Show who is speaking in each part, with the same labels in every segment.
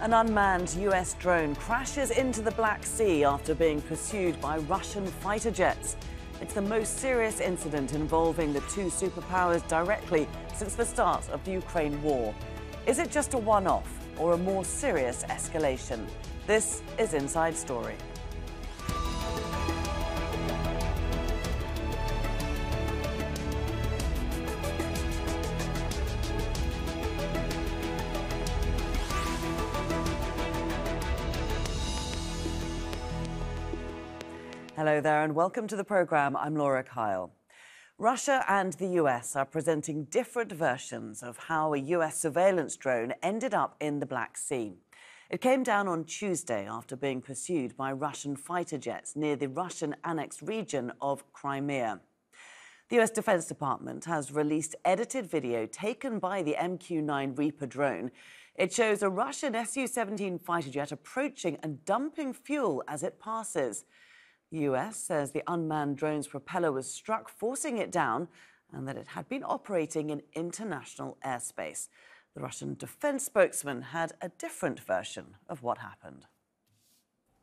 Speaker 1: An unmanned US drone crashes into the Black Sea after being pursued by Russian fighter jets. It's the most serious incident involving the two superpowers directly since the start of the Ukraine war. Is it just a one off or a more serious escalation? This is Inside Story. Hello there, and welcome to the programme. I'm Laura Kyle. Russia and the US are presenting different versions of how a US surveillance drone ended up in the Black Sea. It came down on Tuesday after being pursued by Russian fighter jets near the Russian annexed region of Crimea. The US Defense Department has released edited video taken by the MQ 9 Reaper drone. It shows a Russian Su 17 fighter jet approaching and dumping fuel as it passes. The US says the unmanned drone's propeller was struck, forcing it down, and that it had been operating in international airspace. The Russian defense spokesman had a different version of what happened.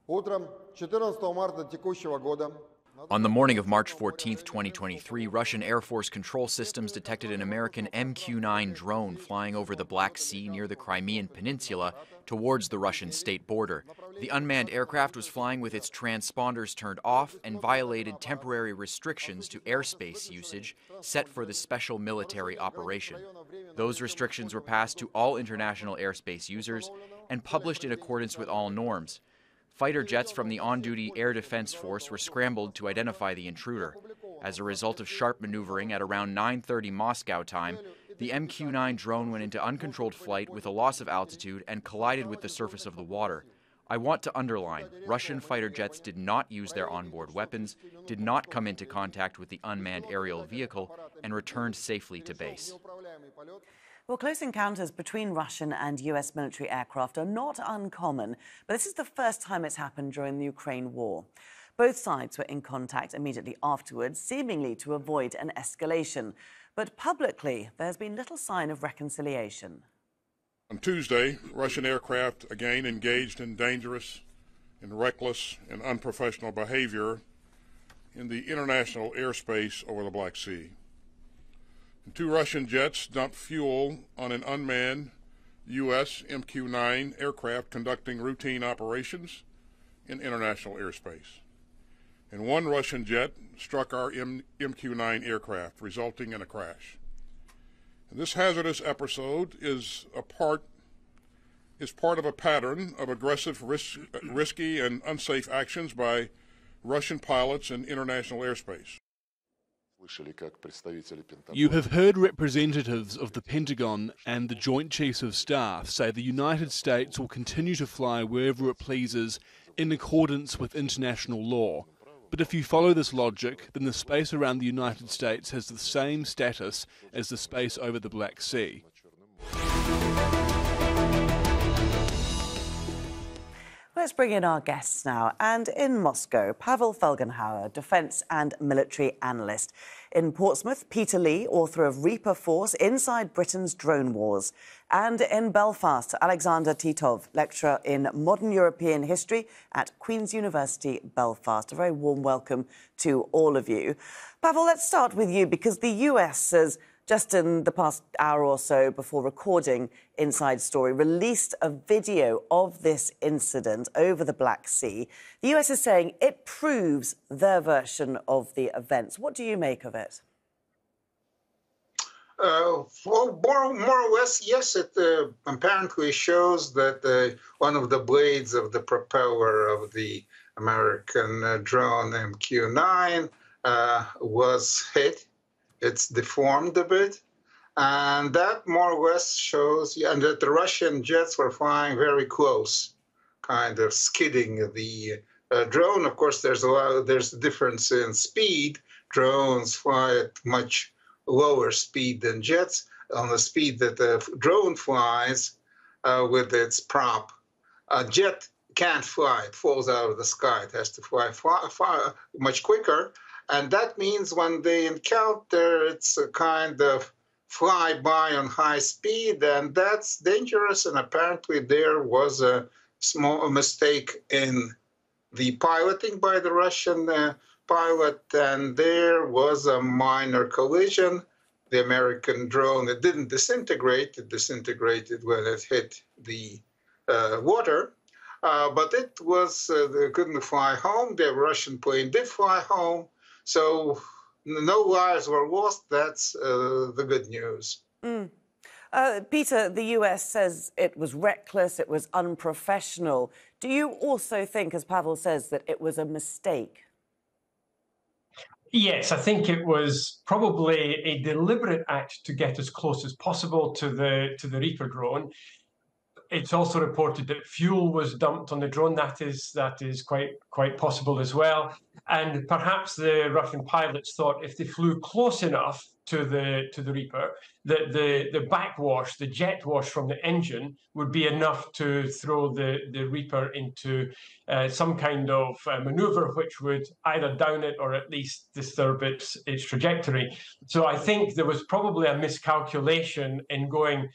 Speaker 2: Утром 14 марта текущего года
Speaker 3: on the morning of March 14, 2023, Russian Air Force control systems detected an American MQ 9 drone flying over the Black Sea near the Crimean Peninsula towards the Russian state border. The unmanned aircraft was flying with its transponders turned off and violated temporary restrictions to airspace usage set for the special military operation. Those restrictions were passed to all international airspace users and published in accordance with all norms. Fighter jets from the on-duty Air Defense Force were scrambled to identify the intruder. As a result of sharp maneuvering at around 9:30 Moscow time, the MQ-9 drone went into uncontrolled flight with a loss of altitude and collided with the surface of the water. I want to underline, Russian fighter jets did not use their onboard weapons, did not come into contact with the unmanned aerial vehicle, and returned safely to base.
Speaker 1: Well, close encounters between Russian and US military aircraft are not uncommon, but this is the first time it's happened during the Ukraine war. Both sides were in contact immediately afterwards, seemingly to avoid an escalation. But publicly, there's been little sign of reconciliation.
Speaker 4: On Tuesday, Russian aircraft again engaged in dangerous and reckless and unprofessional behavior in the international airspace over the Black Sea. Two Russian jets dumped fuel on an unmanned U.S. MQ 9 aircraft conducting routine operations in international airspace. And one Russian jet struck our M- MQ 9 aircraft, resulting in a crash. And this hazardous episode is a part is part of a pattern of aggressive, risk, risky, and unsafe actions by Russian pilots in international airspace.
Speaker 5: You have heard representatives of the Pentagon and the Joint Chiefs of Staff say the United States will continue to fly wherever it pleases in accordance with international law. But if you follow this logic, then the space around the United States has the same status as the space over the Black Sea.
Speaker 1: Let's bring in our guests now. And in Moscow, Pavel Felgenhauer, defense and military analyst. In Portsmouth, Peter Lee, author of Reaper Force Inside Britain's Drone Wars. And in Belfast, Alexander Titov, lecturer in modern European history at Queen's University, Belfast. A very warm welcome to all of you. Pavel, let's start with you because the US has just in the past hour or so before recording Inside Story, released a video of this incident over the Black Sea. The US is saying it proves their version of the events. What do you make of it?
Speaker 6: Uh, well, more, more or less, yes. It uh, apparently shows that uh, one of the blades of the propeller of the American uh, drone MQ-9 uh, was hit it's deformed a bit. And that more or less shows, and that the Russian jets were flying very close, kind of skidding the uh, drone. Of course, there's a lot, there's a difference in speed. Drones fly at much lower speed than jets. On the speed that the drone flies uh, with its prop, a jet can't fly. It falls out of the sky. It has to fly far, far much quicker. And that means when they encounter, it's a kind of fly by on high speed, and that's dangerous. And apparently, there was a small mistake in the piloting by the Russian uh, pilot, and there was a minor collision. The American drone, it didn't disintegrate, it disintegrated when it hit the uh, water. Uh, but it was, uh, couldn't fly home. The Russian plane did fly home. So no lives were lost. That's uh, the good news.
Speaker 1: Mm. Uh, Peter, the US says it was reckless, it was unprofessional. Do you also think, as Pavel says, that it was a mistake?
Speaker 7: Yes, I think it was probably a deliberate act to get as close as possible to the to the Reaper drone it's also reported that fuel was dumped on the drone. That is that is quite quite possible as well. And perhaps the Russian pilots thought if they flew close enough to the to the Reaper, that the the backwash, the jet wash from the engine, would be enough to throw the the Reaper into uh, some kind of uh, maneuver, which would either down it or at least disturb its its trajectory. So I think there was probably a miscalculation in going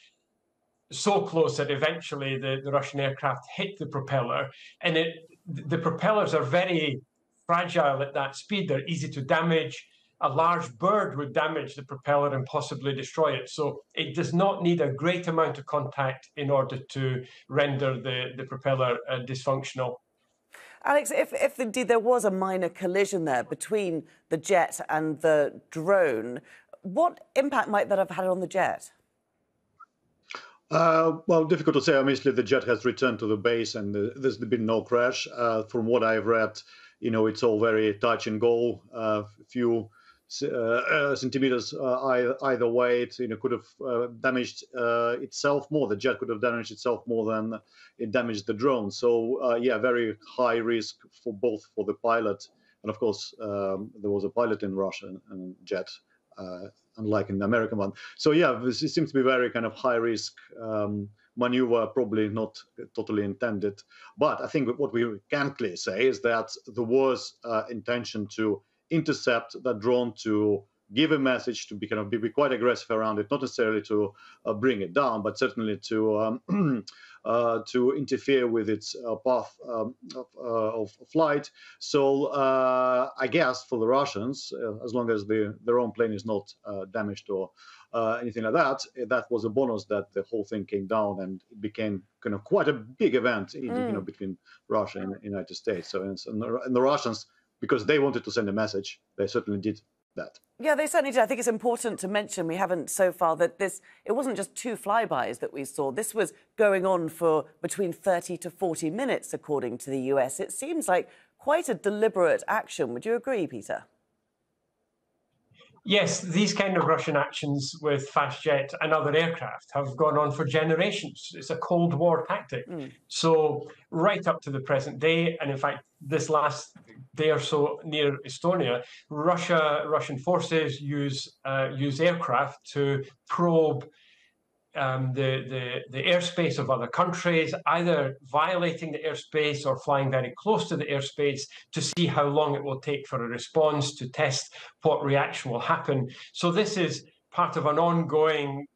Speaker 7: so close that eventually the, the Russian aircraft hit the propeller. And it, the propellers are very fragile at that speed. They're easy to damage. A large bird would damage the propeller and possibly destroy it. So it does not need a great amount of contact in order to render the, the propeller uh, dysfunctional.
Speaker 1: Alex, if, if indeed there was a minor collision there between the jet and the drone, what impact might that have had on the jet?
Speaker 8: Uh, well, difficult to say. Obviously, the jet has returned to the base, and the, there's been no crash. Uh, from what I've read, you know, it's all very touch and go. A uh, few uh, uh, centimeters either, way, it you know could have damaged itself more. The jet could have damaged itself more than it damaged the drone. So yeah, very high risk for both for the pilot, and of course um, there was a pilot in Russia and jet unlike in the American one. So yeah, this seems to be very kind of high risk um, maneuver, probably not totally intended. But I think what we can clearly say is that there was uh, intention to intercept that drone to give a message to be kind of be, be quite aggressive around it, not necessarily to uh, bring it down, but certainly to um, uh, to interfere with its uh, path um, of, uh, of, flight. So uh, I guess for the Russians, uh, as long as the, their own plane is not damaged or anything like that, that was a bonus that the whole thing came down and it became kind of quite a big event, mm. you know, mm. between Russia and the United States. So and, and the Russians, because they wanted to send a message, they certainly did that.
Speaker 1: Yeah, they certainly did. I think it's important to mention we haven't so far that this it wasn't just two flybys that we saw. This was going on for between 30 to 40 minutes, according to the US. It seems like quite a deliberate action. Would you agree, Peter?
Speaker 7: Yes, these kind of Russian actions with fast jet and other aircraft have gone on for generations. It's a Cold War tactic. Mm. So, right up to the present day, and in fact, this last day or so near Estonia, Russia, Russian forces use uh, use aircraft to probe um, the, the, the airspace of other countries, either violating the airspace or flying very close to the airspace to see how long it will take for a response to test what reaction will happen. So this is part of an ongoing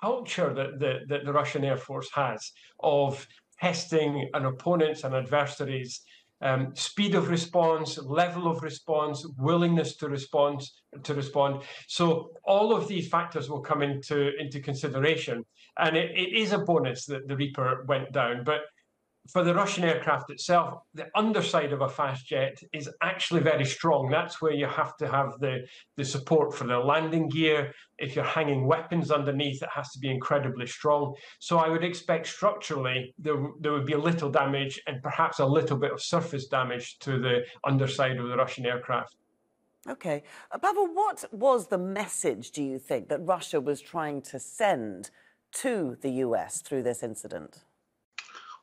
Speaker 7: culture that the, that the Russian Air Force has of testing an opponents and adversaries um, speed of response, level of response, willingness to respond to respond. So all of these factors will come into into consideration, and it, it is a bonus that the Reaper went down. But for the Russian aircraft itself, the underside of a fast jet is actually very strong. That's where you have to have the, the support for the landing gear. If you're hanging weapons underneath, it has to be incredibly strong. So I would expect structurally there, there would be a little damage and perhaps a little bit of surface damage to the underside of the Russian aircraft.
Speaker 1: Okay. Pavel, what was the message, do you think, that Russia was trying to send to the US through this incident?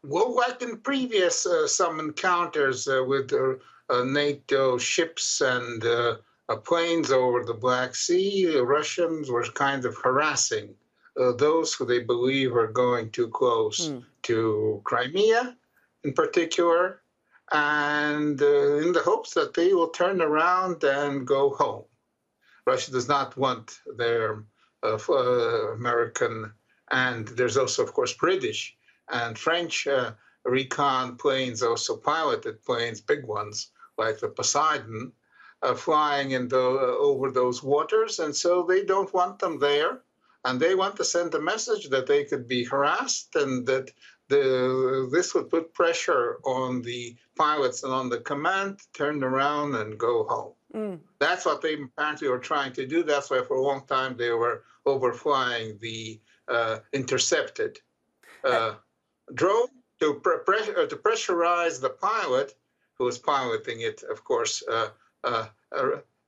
Speaker 6: Well, like in previous uh, some encounters uh, with uh, uh NATO ships and uh, uh, planes over the Black Sea, the Russians were kind of harassing those who they believe are going too close mm. to Crimea, in particular, and in the hopes that they will turn around and go home. Russia does not want their uh, American, and there's also, of course, British and French uh, recon planes, also piloted planes, big ones like the Poseidon, uh, flying in the, uh, over those waters, and so they don't want them there, and they want to send a message that they could be harassed and that the, this would put pressure on the pilots and on the command to turn around and go home. Mm. That's what they apparently were trying to do. That's why for a long time they were overflying the uh, intercepted uh, drone to, pre- uh, to pressurize the pilot, who was piloting it, of course, uh, uh,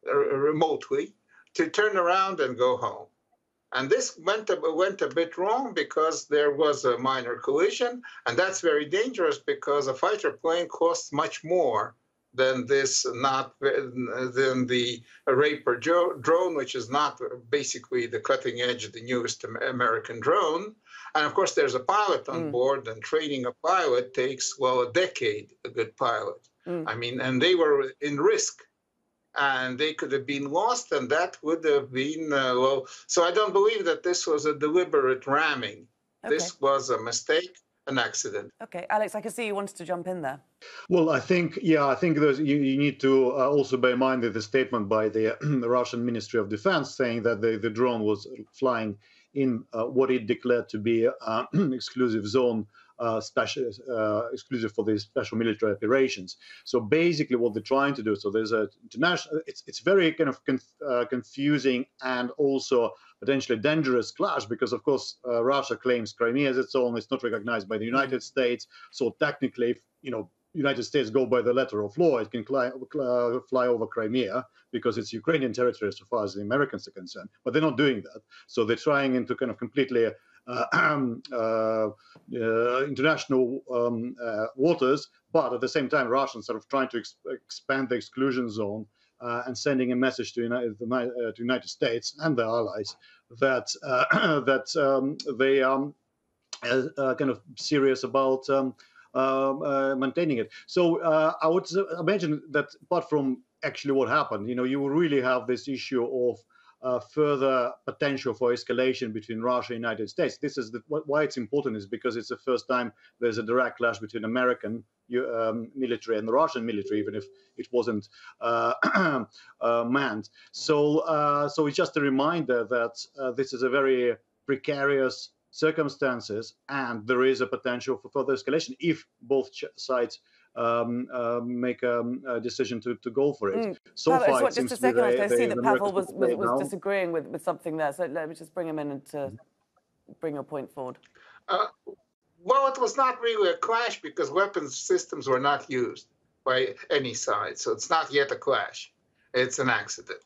Speaker 6: remotely, to turn around and go home. And this went a, went a bit wrong because there was a minor collision, and that's very dangerous because a fighter plane costs much more than this not than the Reaper drone, which is not basically the cutting edge, the newest American drone. And of course, there's a pilot on mm. board, and training a pilot takes well a decade. A good pilot. Mm. I mean, and they were in risk and they could have been lost, and that would have been uh, well. So I don't believe that this was a deliberate ramming. Okay. This was a mistake, an accident.
Speaker 1: Okay, Alex, I can see you wanted to jump in there.
Speaker 8: Well, I think, yeah, I think there's, you, you need to uh, also bear in mind that the statement by the, the, Russian Ministry of Defense saying that the, the drone was flying in uh, what it declared to be an exclusive zone uh, special uh, exclusive for these special military operations. So basically, what they're trying to do. So there's a international. It's it's very kind of conf, uh, confusing and also potentially dangerous clash because, of course, uh, Russia claims Crimea as its own. It's not recognized by the United States. So technically, if, you know. United States go by the letter of law, it can fly, uh, fly over Crimea because it's Ukrainian territory as far as the Americans are concerned. But they're not doing that. So they're trying to kind of completely uh, uh, uh, international um, waters, but at the same time, Russians sort of trying to ex- expand the exclusion zone uh, and sending a message to United, the uh, to United States and their allies that uh, that um, they are kind of serious about um, maintaining it. So I would imagine that apart from actually what happened, you know, you really have this issue of uh, further potential for escalation between Russia and United States. This is the, why it's important is because it's the first time there's a direct clash between American um, military and the Russian military, even if it wasn't uh, uh, manned. So, uh, so it's just a reminder that uh, this is a very precarious circumstances, and there is a potential for further escalation if both sides um, uh, make um, a decision to, to go for it. Mm.
Speaker 1: So Pavel, far, just a second, I was see that Pavel was, was, was disagreeing with, with something there. So let me just bring him in and to bring your point forward. Uh,
Speaker 6: well, it was not really a clash because weapons systems were not used by any side. So it's not yet a clash. It's an accident.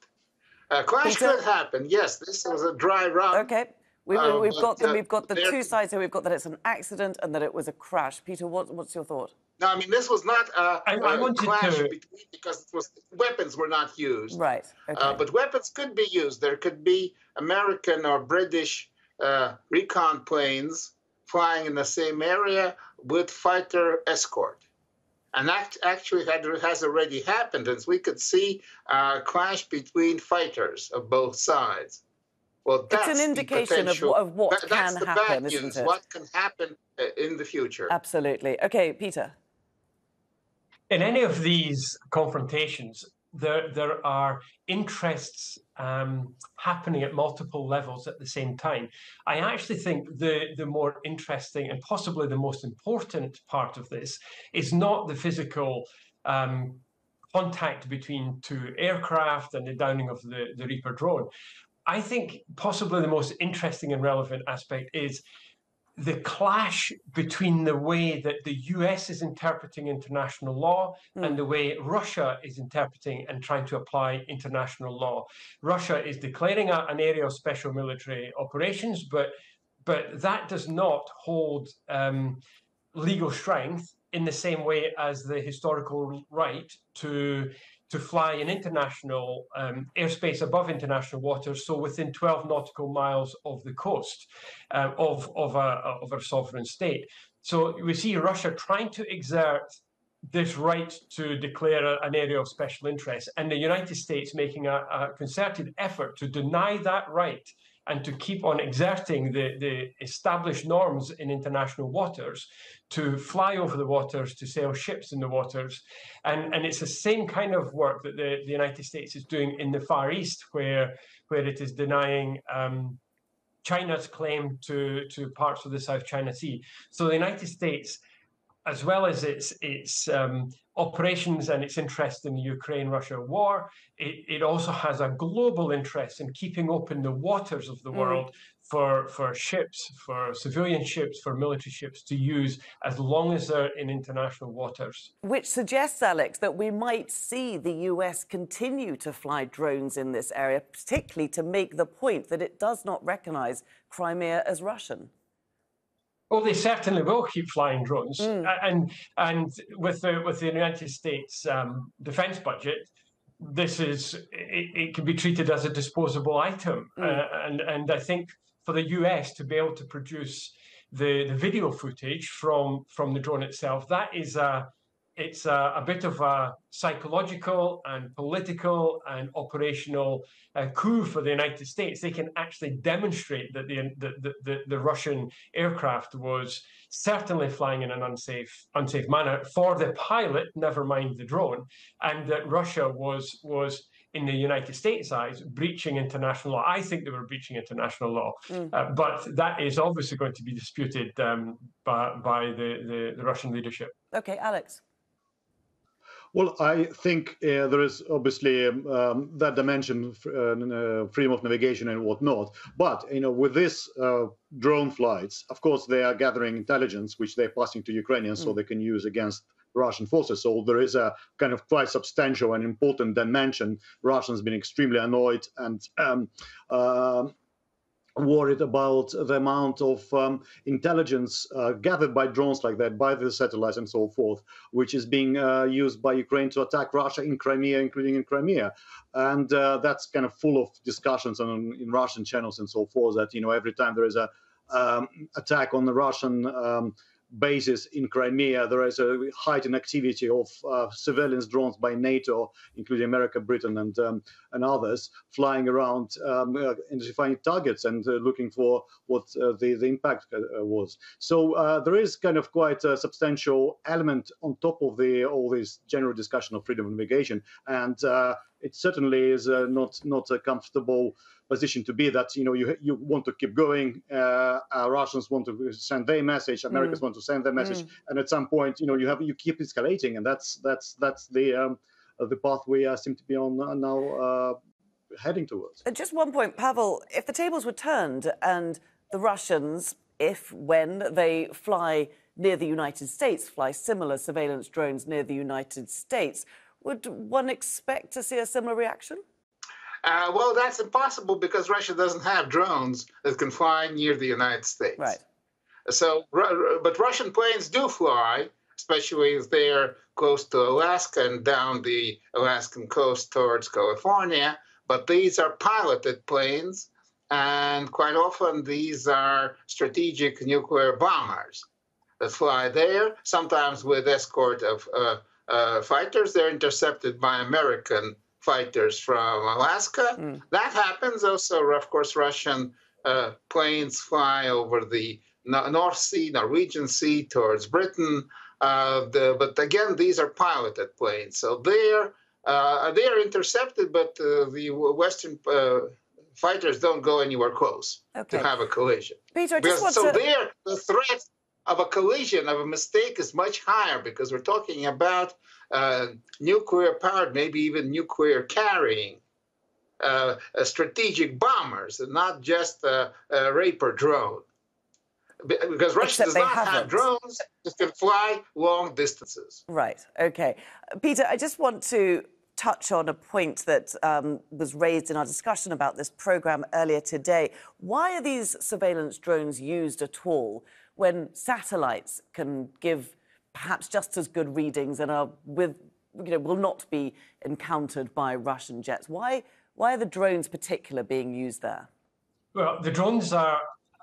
Speaker 6: A clash Peter? could happen. Yes, this was a dry run.
Speaker 1: Okay. We, have um, got the, uh, we've got the two sides here. We've got that it's an accident and that it was a crash. Peter, what, what's your thought?
Speaker 6: No, I mean this was not a, I, I a clash to... between, because was, weapons were not used.
Speaker 1: Right.
Speaker 6: Uh, okay. Uh, but weapons could be used. There could be American or British uh, recon planes flying in the same area with fighter escort. And that actually had, has already happened, and we could see a clash between fighters of both sides. Well,
Speaker 1: it's an indication of, of, what
Speaker 6: that,
Speaker 1: can happen,
Speaker 6: isn't
Speaker 1: it?
Speaker 6: What can happen uh, in the future?
Speaker 1: Absolutely. Okay, Peter
Speaker 7: in any of these confrontations, there there are interests um, happening at multiple levels at the same time. I actually think the the more interesting and possibly the most important part of this is not the physical. Um, contact between two aircraft and the downing of the, the Reaper drone. I think possibly the most interesting and relevant aspect is the clash between the way that the US is interpreting international law mm. and the way Russia is interpreting and trying to apply international law. Russia is declaring a, an area of special military operations, but but that does not hold um, legal strength in the same way as the historical right to to fly in international um, airspace above international waters, so within 12 nautical miles of the coast uh, of, of, a, of a sovereign state. So we see Russia trying to exert this right to declare an area of special interest, and the United States making a, a concerted effort to deny that right and to keep on exerting the, the established norms in international waters to fly over the waters, to sail ships in the waters. And, and it's the same kind of work that the, the United States is doing in the Far East, where, where it is denying. Um, China's claim to, to parts of the South China Sea. So the United States as well as its its um, operations and its interest in the Ukraine-Russia war, it, it also has a global interest in keeping open the waters of the mm. world for for ships, for civilian ships, for military ships to use as long as they're in international waters.
Speaker 1: Which suggests, Alex, that we might see the US continue to fly drones in this area, particularly to make the point that it does not recognize Crimea as Russian.
Speaker 7: Oh, they certainly will keep flying drones, mm. and and with the with the United States um, defense budget, this is it, it, can be treated as a disposable item, mm. uh, and and I think for the US to be able to produce the the video footage from from the drone itself, that is a it's a, a, bit of a psychological and political and operational uh, coup for the United States. They can actually demonstrate that the, the, the, the, Russian aircraft was certainly flying in an unsafe unsafe manner for the pilot, never mind the drone, and that Russia was was in the United States' eyes, breaching international law. I think they were breaching international law, mm. uh, but that is obviously going to be disputed um, by, by the, the, the Russian leadership.
Speaker 1: Okay, Alex.
Speaker 8: Well, I think uh, there is obviously um, that dimension, uh, uh, freedom of navigation and whatnot. But you know, with this uh, drone flights, of course, they are gathering intelligence, which they're passing to Ukrainians, mm. so they can use against Russian forces. So there is a kind of quite substantial and important dimension. Russians been extremely annoyed and um, uh, worried about the amount of um, intelligence uh, gathered by drones like that, by the satellites and so forth, which is being uh, used by Ukraine to attack Russia in Crimea, including in Crimea. And uh, that's kind of full of discussions on, in Russian channels and so forth that, you know, every time there is a um, attack on the Russian um, bases in Crimea, there is a heightened activity of uh, surveillance drones by NATO, including America, Britain, and um, and others, flying around, um, uh, identifying targets and uh, looking for what uh, the the impact uh, was. So uh, there is kind of quite a substantial element on top of the all this general discussion of freedom of navigation, and it certainly is not not a comfortable position to be that you know you you want to keep going. Uh, uh, Russians want to send their message, Americans mm. want to send their message, mm. and at some point, you know, you have you keep escalating, and that's that's that's the um, uh, the path we uh, seem to be on uh, now uh, heading towards.
Speaker 1: Just one point, Pavel. If the tables were turned and the Russians, if when they fly near the United States, fly similar surveillance drones near the United States, would one expect to see a similar reaction?
Speaker 6: Uh, well, that's impossible because Russia doesn't have drones that can fly near the United States.
Speaker 1: Right.
Speaker 6: So, but Russian planes do fly, especially if they're close to Alaska and down the Alaskan coast towards California. But these are piloted planes, and quite often these are strategic nuclear bombers that fly there, sometimes with escort of uh, uh, fighters. They're intercepted by American fighters from Alaska. Mm. That happens also, of course, Russian uh, planes fly over the North Sea, Norwegian Sea towards Britain. Uh, the, but again, these are piloted planes, so they're uh, they are intercepted, but uh, the Western uh, fighters don't go anywhere close
Speaker 1: okay.
Speaker 6: to have a collision.
Speaker 1: Peter, because,
Speaker 6: so
Speaker 1: to...
Speaker 6: there, the threat of a collision of a mistake is much higher because we're talking about uh, nuclear powered, maybe even nuclear carrying uh, strategic bombers, and not just a, a Reaper drone. Because Russia does not haven't. have drones that can fly long distances.
Speaker 1: Right. Okay. Peter, I just want to touch on a point that um, was raised in our discussion about this program earlier today. Why are these surveillance drones used at all when satellites can give perhaps just as good readings and are with, you know, will not be encountered by Russian jets. Why, why are the drones particular being used there?
Speaker 7: Well, the drones are,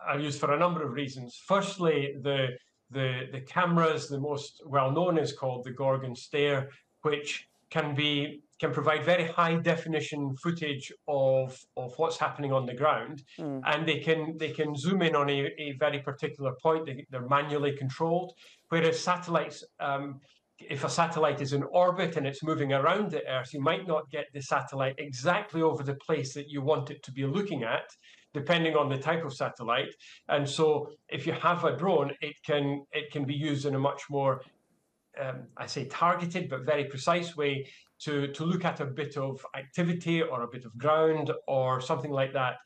Speaker 7: are used for a number of reasons. Firstly, the, the, the cameras, the most well known is called the Gorgon Stare, which can be can provide very high definition footage of, of what's happening on the ground, mm. and they can they can zoom in on a, a very particular point. They, are manually controlled, whereas satellites. Um, if a satellite is in orbit and it's moving around the Earth, you might not get the satellite exactly over the place that you want it to be looking at, depending on the type of satellite. And so, if you have a drone, it can it can be used in a much more um, I say targeted but very precise way to, to look at a bit of activity or a bit of ground or something like that.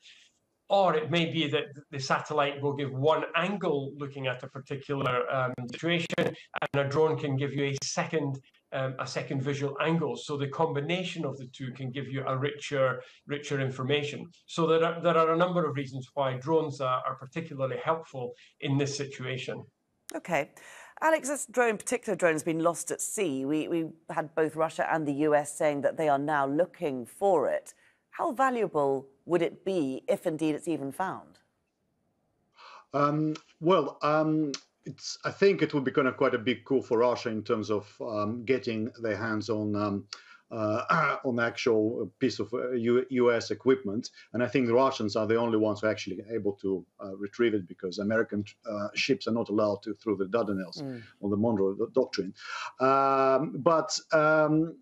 Speaker 7: Or it may be that the satellite will give one angle looking at a particular um, situation, and a drone can give you a second um, a second visual angle. So the combination of the two can give you a richer, richer information. So there are, there are a number of reasons why drones are, are particularly helpful in this situation.
Speaker 1: Okay. Alex, this drone, particular drone, has been lost at sea. We, we had both Russia and the US saying that they are now looking for it. How valuable would it be if indeed it's even found?
Speaker 8: Um, well, um, it's, I think it would be kind of quite a big coup for Russia in terms of um, getting their hands on um, uh, on actual piece of U.S. Uh, equipment. And I think the Russians are the only ones who are actually able to uh, retrieve it because American ships are not allowed to through the Dardanelles mm. or the Monroe Doctrine. Um, but um,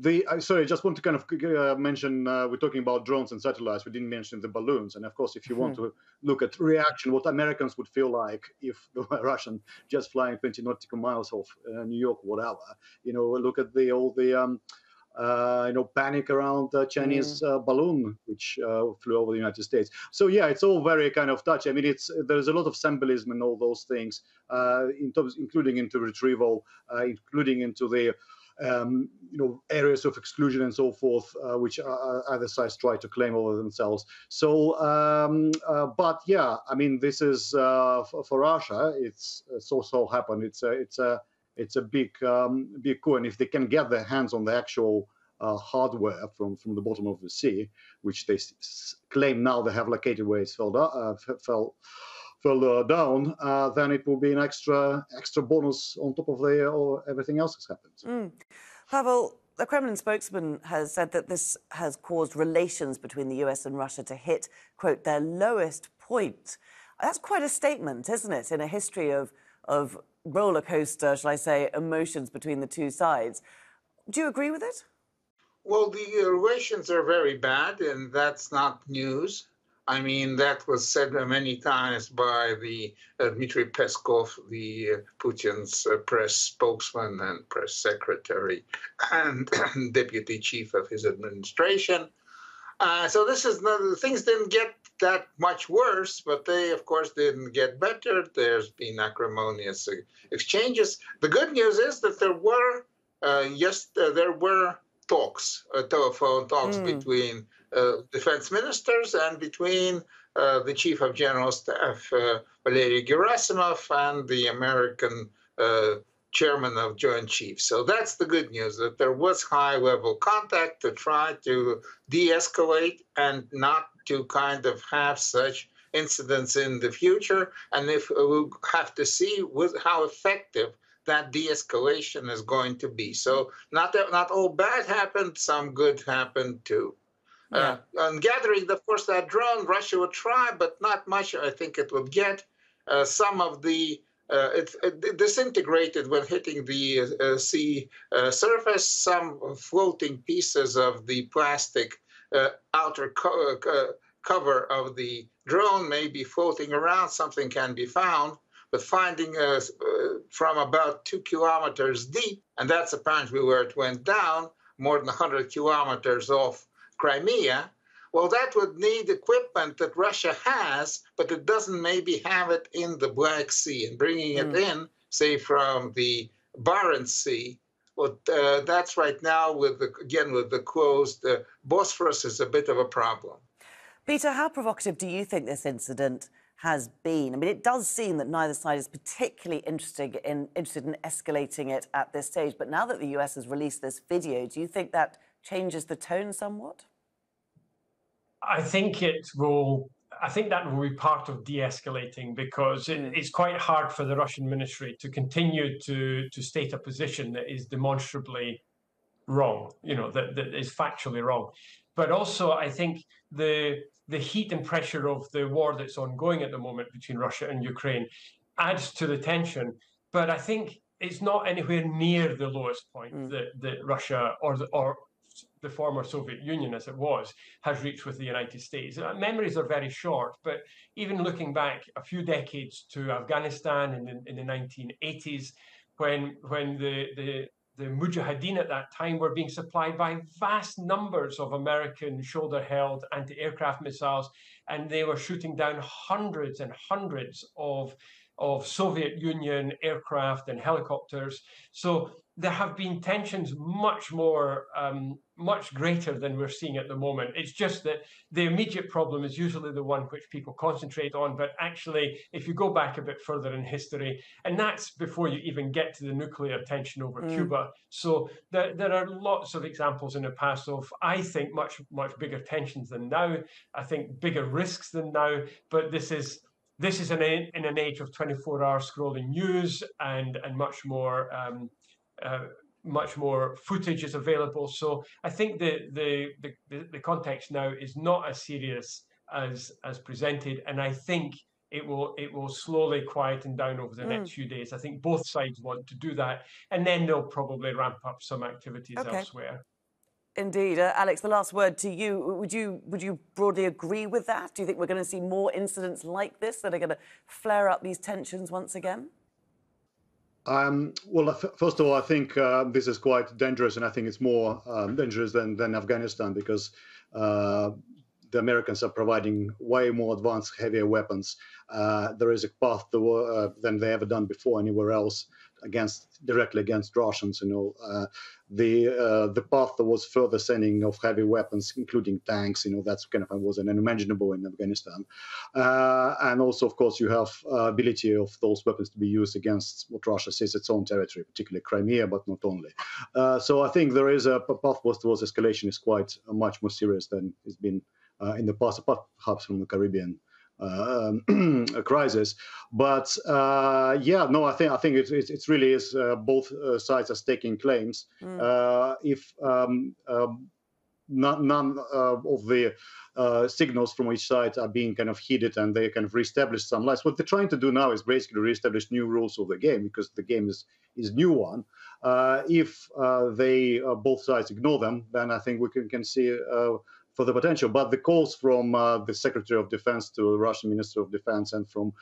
Speaker 8: the uh, sorry, I just want to kind of uh, mention uh, we're talking about drones and satellites. We didn't mention the balloons, and of course, if you want hmm. to look at reaction, what Americans would feel like if the Russian just flying 20 nautical miles off New York, whatever. You know, look at the all the um, uh, you know, panic around the Chinese mm. uh, balloon which uh, flew over the United States. So yeah, it's all very kind of touchy. I mean, it's there's a lot of symbolism in all those things, uh, in terms, including into retrieval, uh, including into the um, you know areas of exclusion and so forth, uh, which either sides try to claim over themselves. So, um, but yeah, I mean, this is for, for, Russia. It's so so happened. It's a it's a it's a big um, big coup. And if they can get their hands on the actual uh, hardware from, from the bottom of the sea, which they s- claim now they have located where it fell, uh, fell, fell uh, down, uh, then it will be an extra extra bonus on top of the, or everything else that's happened.
Speaker 1: Mm. Pavel, the Kremlin spokesman has said that this has caused relations between the US and Russia to hit, quote, their lowest point. That's quite a statement, isn't it, in a history of, of roller coaster, shall I say, emotions between the two sides. Do you agree with it?
Speaker 6: Well, the relations are very bad, and that's not news. I mean, that was said many times by the uh, Dmitry Peskov, the uh, Putin's uh, press spokesman and press secretary, and deputy chief of his administration. Uh, so this is not, things didn't get that much worse, but they, of course, didn't get better. There's been acrimonious exchanges. The good news is that there were, uh, yes, uh, there were talks, uh, telephone talks mm. between uh, defense ministers and between uh, the chief of general staff, uh, Valery Gerasimov, and the American chairman of Joint Chiefs. So that's the good news that there was high level contact to try to de escalate and not to kind of have such incidents in the future. And if uh, we'll have to see with how effective that de-escalation is going to be. So not that not all bad happened, some good happened too. Yeah. Uh, and gathering, of course, that drone, Russia would try, but not much. I think it would get. Uh, some of the uh, it, it, disintegrated when hitting the uh, sea uh, surface. Some floating pieces of the plastic uh, outer co- uh, cover of the drone may be floating around. Something can be found, but finding uh, from about two kilometers deep, and that's apparently where it went down, more than 100 kilometers off Crimea, well, that would need equipment that Russia has, but it doesn't maybe have it in the Black Sea. And bringing it mm. in, say, from the Barents Sea, well, uh, that's right now with the, again with the closed uh, Bosphorus is a bit of a problem.
Speaker 1: Peter, how provocative do you think this incident has been? I mean, it does seem that neither side is particularly interested in interested in escalating it at this stage. But now that the US has released this video, do you think that changes the tone somewhat?
Speaker 7: I think it will. I think that will be part of de-escalating because it, it's quite hard for the Russian ministry to continue to to state a position that is demonstrably wrong, you know, that, that is factually wrong. But also, I think the the heat and pressure of the war that's ongoing at the moment between Russia and Ukraine adds to the tension. But I think it's not anywhere near the lowest point mm. that, that Russia or the, or the former Soviet Union, as it was, has reached with the United States. Uh, memories are very short, but even looking back a few decades to Afghanistan in the, in the 1980s, when when the, the the Mujahideen at that time were being supplied by vast numbers of American shoulder held anti aircraft missiles, and they were shooting down hundreds and hundreds of, of Soviet Union aircraft and helicopters. So there have been tensions much more, um, much greater than we're seeing at the moment. It's just that the immediate problem is usually the one which people concentrate on. But actually, if you go back a bit further in history, and that's before you even get to the nuclear tension over mm. Cuba. So there, there are lots of examples in the past of, I think, much, much bigger tensions than now. I think bigger risks than now. But this is this is in, in an age of 24 hour scrolling news and and much more um, uh, much more footage is available. So I think the, the, the the context now is not as serious as as presented, and I think it will it will slowly quieten down over the mm. next few days. I think both sides want to do that, and then they'll probably ramp up some activities okay. elsewhere.
Speaker 1: Indeed, uh, Alex. The last word to you. Would you would you broadly agree with that? Do you think we're going to see more incidents like this that are going to flare up these tensions once again?
Speaker 8: Um, well, first of all, I think uh, this is quite dangerous, and I think it's more um, dangerous than, than Afghanistan because uh, the Americans are providing way more advanced, heavier weapons. Uh, there is a path to, uh, than they ever done before anywhere else against directly against Russians. You know, uh, the uh, the path towards further sending of heavy weapons, including tanks, you know, that's kind of was unimaginable in Afghanistan. Uh, and also, of course, you have uh, ability of those weapons to be used against what Russia sees its own territory, particularly Crimea, but not only. Uh, so I think there is a, path towards escalation is quite uh, much more serious than it's been in the past, apart perhaps from the Caribbean crisis. But uh, yeah, no, I think I think it's it's, it's really is uh, both uh, sides are staking claims. Mm. Uh, if um, um, none, none uh, of the signals from each side are being kind of heeded and they kind of reestablish some lies. What they're trying to do now is basically reestablish new rules of the game because the game is is new one. if they both sides ignore them, then I think we can, can see for the potential. But the calls from uh, the Secretary of Defense to the Russian Minister of Defense and from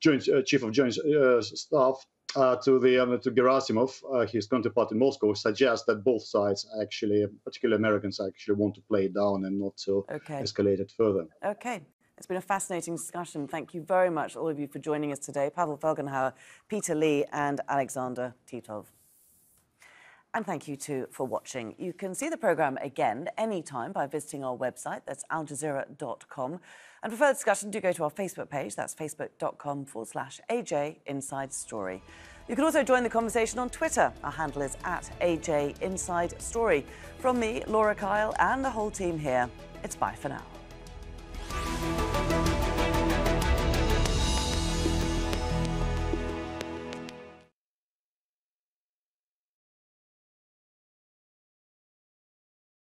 Speaker 8: Joint uh, Chief of Joint uh, Staff uh, to the um, to Gerasimov, uh, his counterpart in Moscow, suggest that both sides actually, particularly Americans, actually want to play it down and not to okay. escalate it further.
Speaker 1: Okay. It's been a fascinating discussion. Thank you very much, all of you, for joining us today. Pavel Felgenhauer, Peter Lee, and Alexander Titov. And thank you too for watching. You can see the programme again anytime by visiting our website, that's aljazeera.com. And for further discussion, do go to our Facebook page, that's facebook.com forward slash AJ Inside Story. You can also join the conversation on Twitter. Our handle is at AJ Inside Story. From me, Laura Kyle, and the whole team here, it's bye for now.